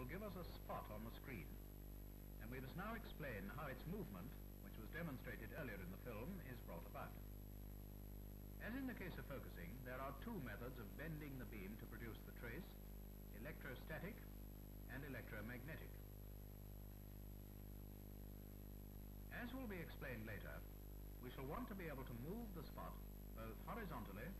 will give us a spot on the screen. And we must now explain how its movement, which was demonstrated earlier in the film, is brought about. As in the case of focusing, there are two methods of bending the beam to produce the trace, electrostatic and electromagnetic. As will be explained later, we shall want to be able to move the spot both horizontally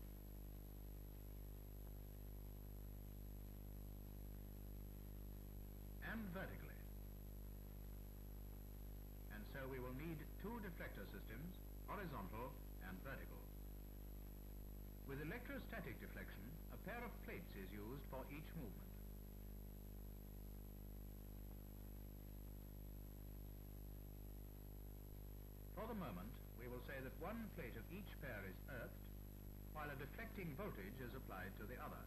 and vertically. And so we will need two deflector systems, horizontal and vertical. With electrostatic deflection, a pair of plates is used for each movement. For the moment, we will say that one plate of each pair is earthed, while a deflecting voltage is applied to the other.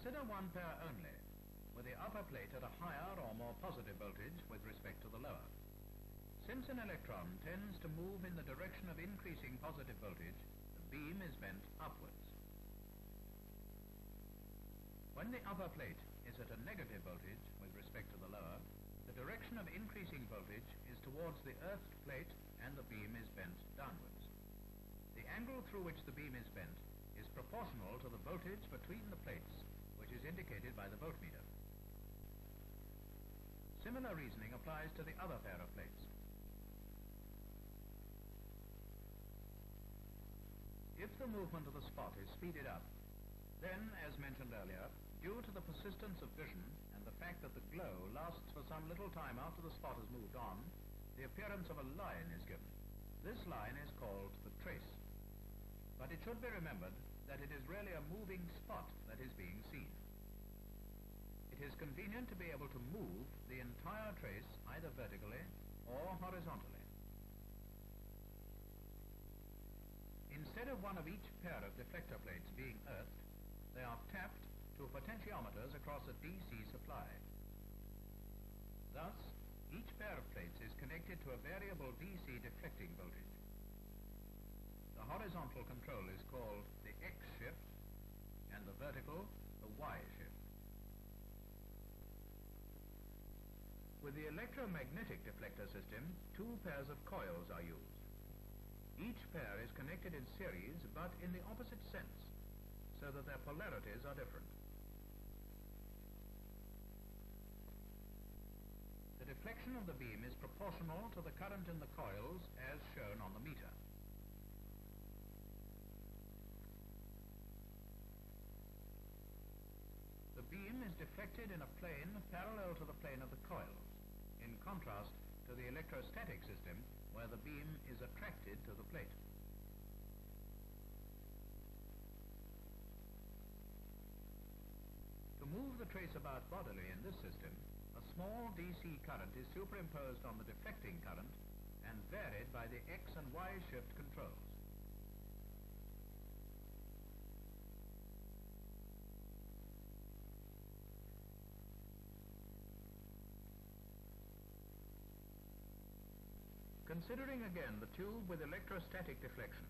Consider one pair only, with the upper plate at a higher or more positive voltage with respect to the lower. Since an electron tends to move in the direction of increasing positive voltage, the beam is bent upwards. When the upper plate is at a negative voltage with respect to the lower, the direction of increasing voltage is towards the earthed plate and the beam is bent downwards. The angle through which the beam is bent is proportional to the voltage between the plates, which is indicated by the voltmeter. Similar reasoning applies to the other pair of plates. If the movement of the spot is speeded up, then, as mentioned earlier, due to the persistence of vision and the fact that the glow lasts for some little time after the spot has moved on, the appearance of a line is given. This line is called the trace. But it should be remembered that it is really a moving spot that is being seen. It is convenient to be able to move the entire trace either vertically or horizontally. Instead of one of each pair of deflector plates being earthed, they are tapped to potentiometers across a DC supply. Thus, each pair of plates is connected to a variable DC deflecting voltage. The horizontal control is called X shift and the vertical the Y shift. With the electromagnetic deflector system, two pairs of coils are used. Each pair is connected in series but in the opposite sense, so that their polarities are different. The deflection of the beam is proportional to the current in the coils as shown on the meter. The beam is deflected in a plane parallel to the plane of the coils, in contrast to the electrostatic system where the beam is attracted to the plate. To move the trace about bodily in this system, a small DC current is superimposed on the deflecting current and varied by the X and Y shift controls. Considering again the tube with electrostatic deflection,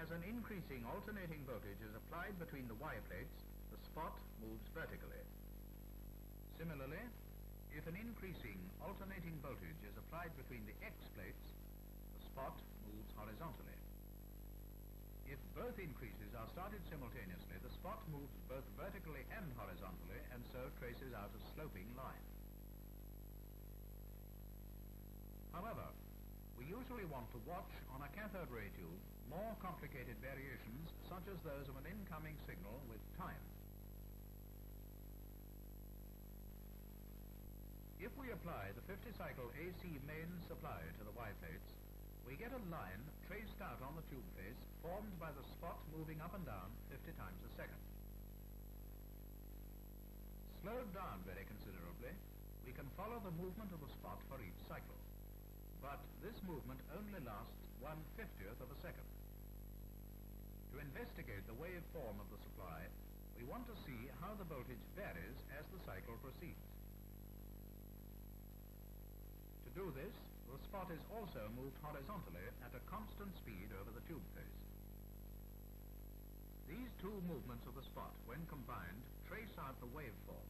as an increasing alternating voltage is applied between the Y plates, the spot moves vertically. Similarly, if an increasing alternating voltage is applied between the X plates, the spot moves horizontally. If both increases are started simultaneously, the spot moves both vertically and horizontally and so traces out a sloping line. However, we usually want to watch on a cathode ray tube more complicated variations such as those of an incoming signal with time. If we apply the 50-cycle AC main supply to the Y plates, we get a line traced out on the tube face formed by the spot moving up and down 50 times a second. Slowed down very considerably, we can follow the movement of the spot for each cycle. But this movement only lasts one-fiftieth of a second. To investigate the waveform of the supply, we want to see how the voltage varies as the cycle proceeds. To do this, the spot is also moved horizontally at a constant speed over the tube face. These two movements of the spot, when combined, trace out the waveform,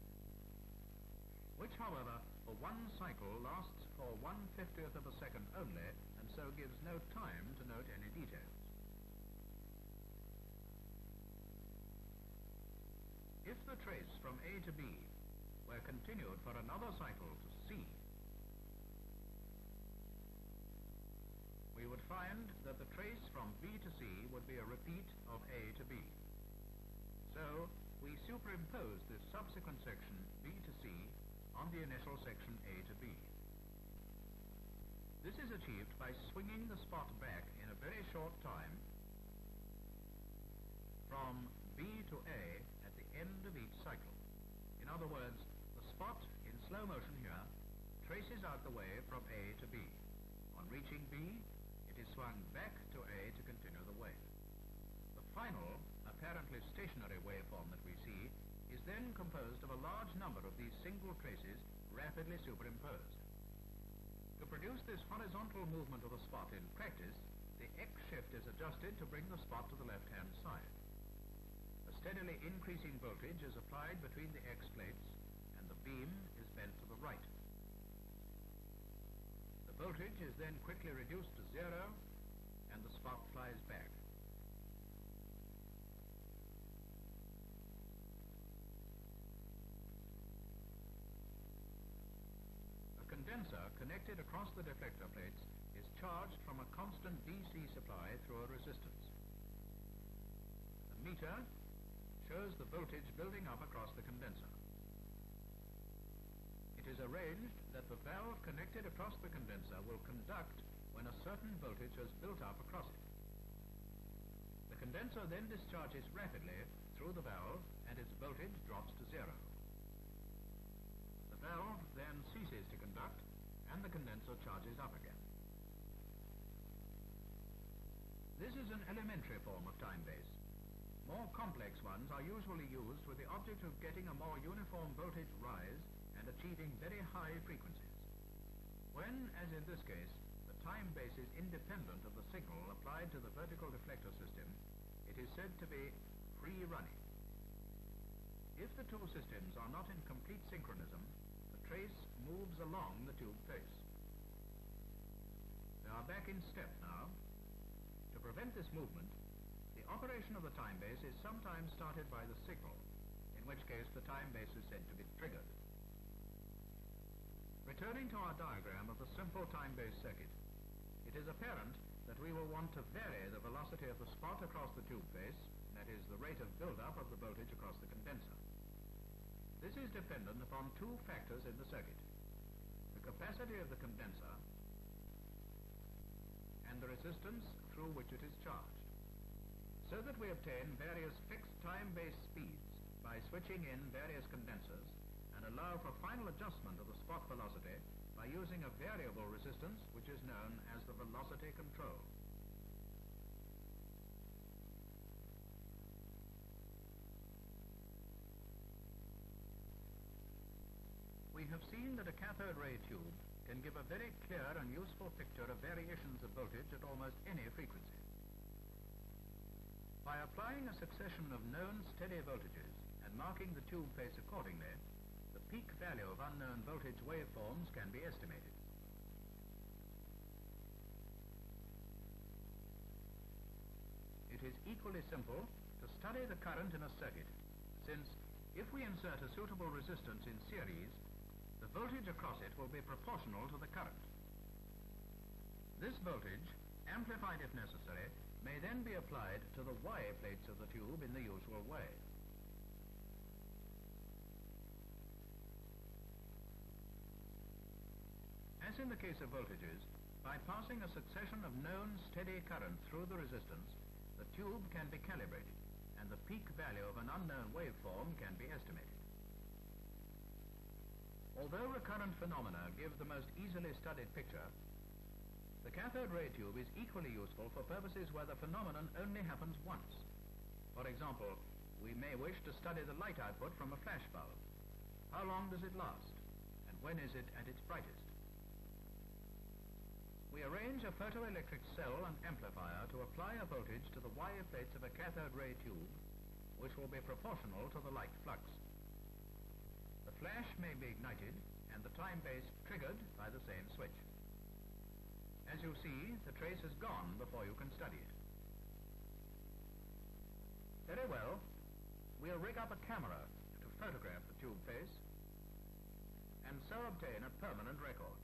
which, however, for one cycle lasts for one-fiftieth of a second only, and so gives no time to note any details. If the trace from A to B were continued for another cycle to C, we would find that the trace from B to C would be a repeat of A to B. So, we superimpose this subsequent section on the initial section A to B. This is achieved by swinging the spot back in a very short time from B to A at the end of each cycle. In other words, the spot in slow motion here traces out the way from A to B. On reaching B, it is swung back to A to continue the wave. The final, apparently stationary waveform that we see is then composed of a large number of these single traces rapidly superimposed. To produce this horizontal movement of the spot in practice, the X shift is adjusted to bring the spot to the left-hand side. A steadily increasing voltage is applied between the X plates and the beam is bent to the right. The voltage is then quickly reduced to zero and the spot flies back. Condenser connected across the deflector plates is charged from a constant DC supply through a resistance. The meter shows the voltage building up across the condenser. It is arranged that the valve connected across the condenser will conduct when a certain voltage has built up across it. The condenser then discharges rapidly through the valve and its voltage drops to zero. The valve then ceases to conduct and the condenser charges up again. This is an elementary form of time base. More complex ones are usually used with the object of getting a more uniform voltage rise and achieving very high frequencies. When, as in this case, the time base is independent of the signal applied to the vertical deflector system, it is said to be free running. If the two systems are not in complete synchronism, trace moves along the tube face. They are back in step now. To prevent this movement, the operation of the time base is sometimes started by the signal, in which case the time base is said to be triggered. Returning to our diagram of the simple time base circuit, it is apparent that we will want to vary the velocity of the spot across the tube face, that is, the rate of build-up of the voltage across the condenser. This is dependent upon two factors in the circuit. The capacity of the condenser and the resistance through which it is charged. So that we obtain various fixed time-based speeds by switching in various condensers and allow for final adjustment of the spot velocity by using a variable resistance which is known as the velocity control. We have seen that a cathode ray tube can give a very clear and useful picture of variations of voltage at almost any frequency. By applying a succession of known steady voltages and marking the tube face accordingly, the peak value of unknown voltage waveforms can be estimated. It is equally simple to study the current in a circuit, since if we insert a suitable resistance in series, the voltage across it will be proportional to the current. This voltage, amplified if necessary, may then be applied to the Y plates of the tube in the usual way. As in the case of voltages, by passing a succession of known steady current through the resistance, the tube can be calibrated, and the peak value of an unknown waveform can be estimated. Although recurrent phenomena give the most easily studied picture, the cathode ray tube is equally useful for purposes where the phenomenon only happens once. For example, we may wish to study the light output from a flash bulb. How long does it last? And when is it at its brightest? We arrange a photoelectric cell and amplifier to apply a voltage to the Y plates of a cathode ray tube, which will be proportional to the light flux. Flash may be ignited and the time base triggered by the same switch. As you see, the trace is gone before you can study it. Very well. We'll rig up a camera to photograph the tube face and so obtain a permanent record.